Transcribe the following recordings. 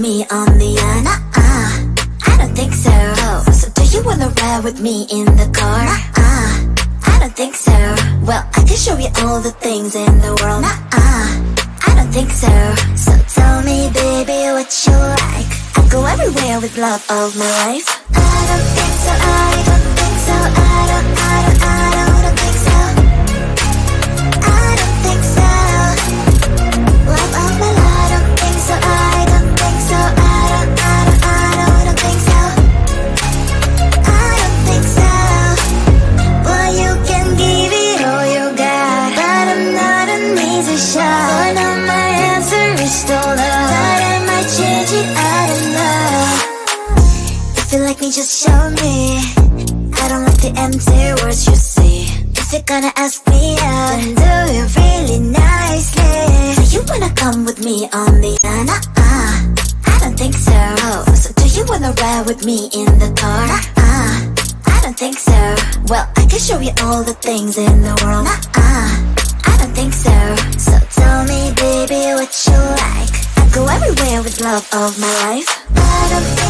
me on the uh, uh I don't think so. So do you wanna ride with me in the car? Nah-uh I don't think so. Well, I can show you all the things in the world. Nah-uh I don't think so. So tell me, baby, what you like. I go everywhere with love of my life. I don't think so. You like me, just show me. I don't like the empty words you say. If you're gonna ask me out, then do it really nicely. So you wanna come with me on the uh, uh I don't think so. Oh, so do you wanna ride with me in the car? Nah, Uh, I don't think so. Well, I can show you all the things in the world. Nah, Uh, I don't think so. So tell me, baby, what you like. I go everywhere with love of my life. I don't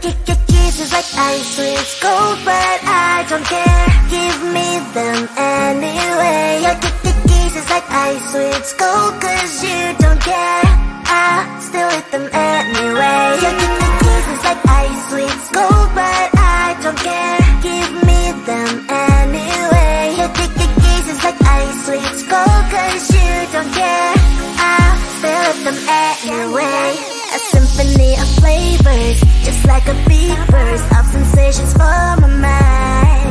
kisses like ice it's cold, but I don't care. Give me them anyway. Your kick your kisses like ice it's cold, cause you don't care. I still hit them anyway. Your kick your kisses like ice it's cold, but I don't care. Give me them anyway. Your kick your kisses like ice it's cold, cause you don't care. I still hit them anyway. Flavors, just like a big burst of sensations for my mind.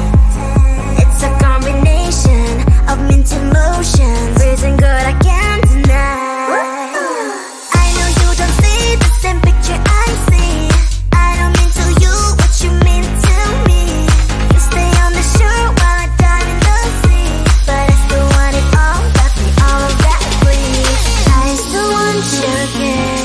It's a combination of mint emotions, freezing good I can't deny. I know you don't see the same picture I see. I don't mean to you what you mean to me. You stay on the shore while I dive in the sea, but I still want it all. Wrap me all. I still want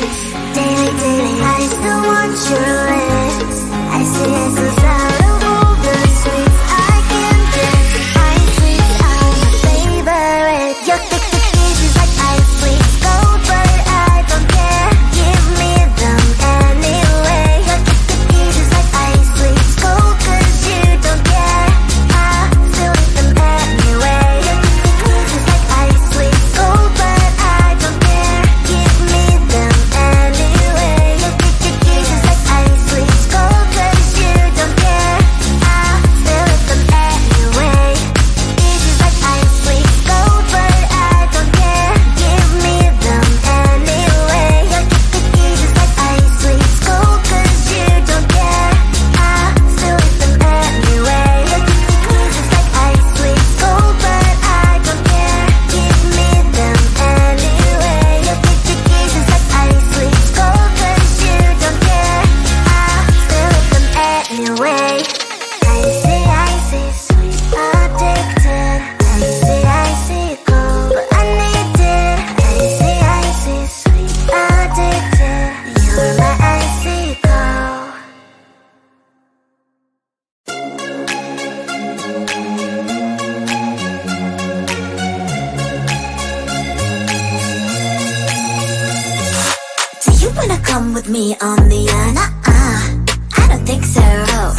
come with me on the yacht? Uh-uh, I don't think so.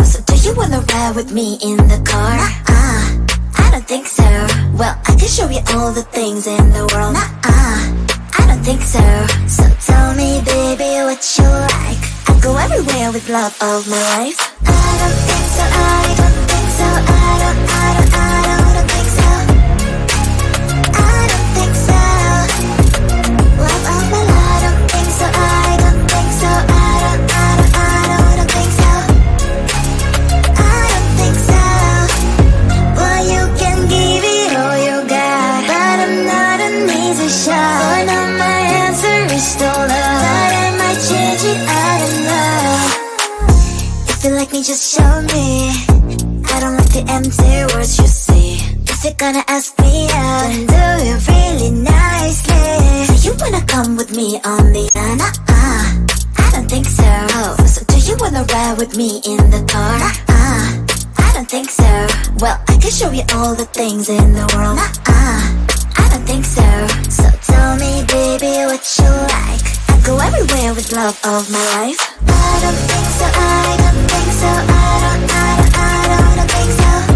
So do you wanna ride with me in the car? Uh-uh, I don't think so. Well, I can show you all the things in the world. Uh-uh, I don't think so. So tell me, baby, what you like. I'll go everywhere with love of my life. I don't think so. I don't think so. I don't. I don't. I don't, do it really nicely. Do you wanna come with me on the yacht? Uh-uh, I don't think so. So do you wanna ride with me in the car? Uh-uh, I don't think so. Well, I can show you all the things in the world. Uh-uh, I don't think so. So tell me, baby, what you like. I go everywhere with love of my life. I don't think so. I don't think so. I don't. I don't. I don't, don't think so.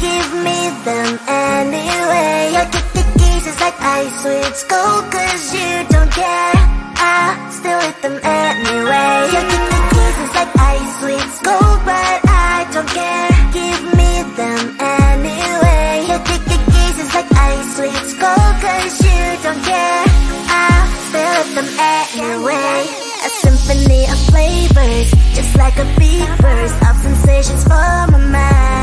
Give me them anyway. Your kick your kisses like ice with gold, cause you don't care. I still hit them anyway. Your kick your kisses like ice with gold, but I don't care. Give me them anyway. Your kick your kisses like ice with gold, cause you don't care. I still hit them anyway. A symphony of flavors, just like a big burst of sensations for my mind.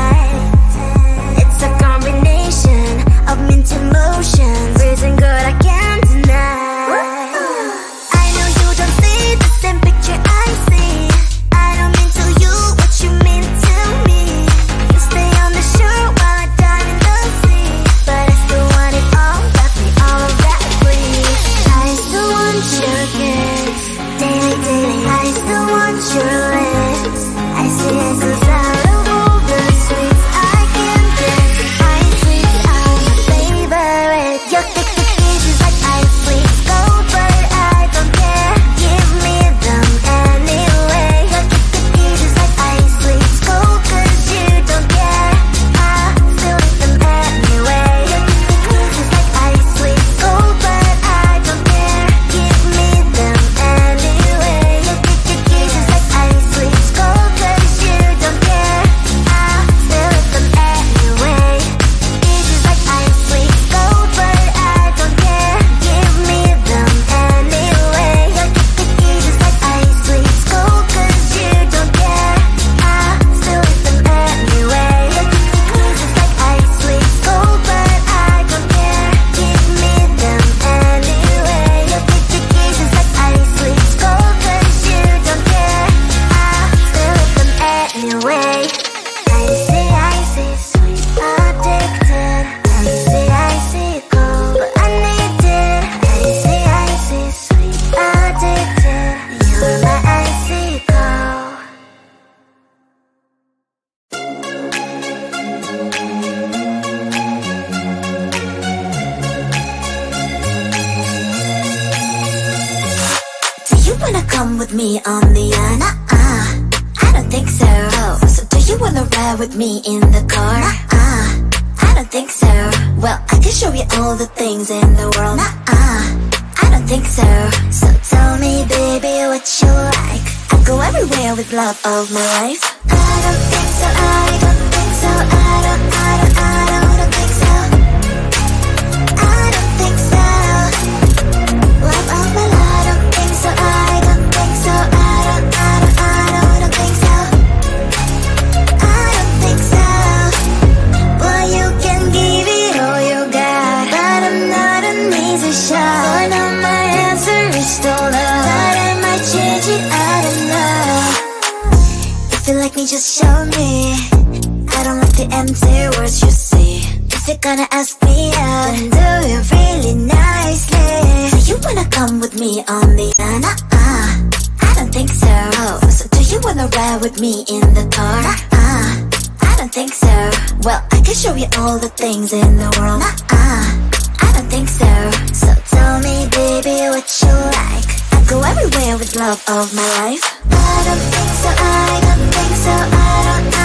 Ride with me in the car? Nah, uh I don't think so. Well, I can show you all the things in the world. Nah, uh I don't think so. So tell me, baby, what you like. I go everywhere with love of my life. I don't think so. I don't think so. I don't. I don't. I don't, you wanna ride with me in the car? uh I don't think so. Well, I can show you all the things in the world. uh I don't think so. So tell me, baby, what you like. I go everywhere with love of my life. I don't think so, I don't think so. I don't